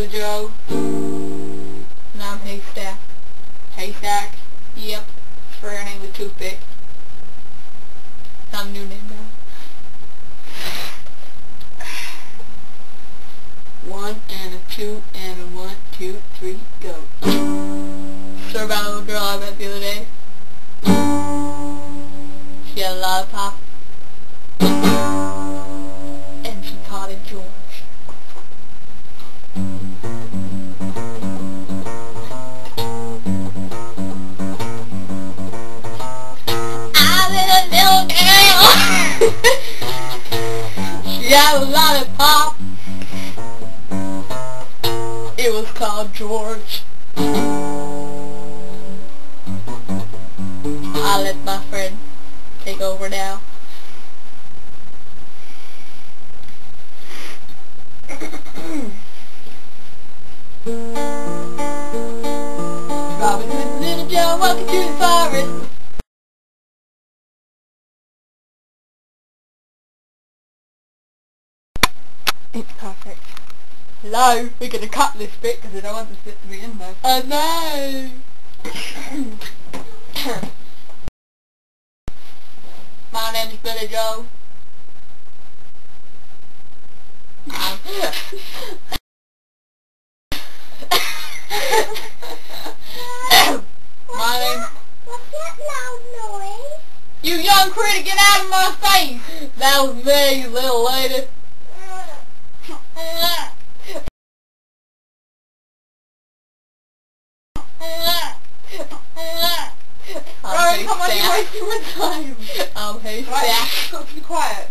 name Joe. And I'm Haystack. Haystack? Yep. Spray your hand with toothpick. Not a new name now. One and a two and a one, two, three, go. Story about a little girl I met the other day. She had a lot of And had a lollipop. It was called George. I'll let my friend take over now. Robin Hood Little Joe walking through the forest. It's perfect. Hello, we're gonna cut this bit because I don't want this bit to be in there. Oh no! My name is Billy Joe. My name... What's that loud noise? You young critter, get out of my face! That was me, you little lady. Ryan, come on, you're wasting my time. I'm Right, Haystack. got to be quiet.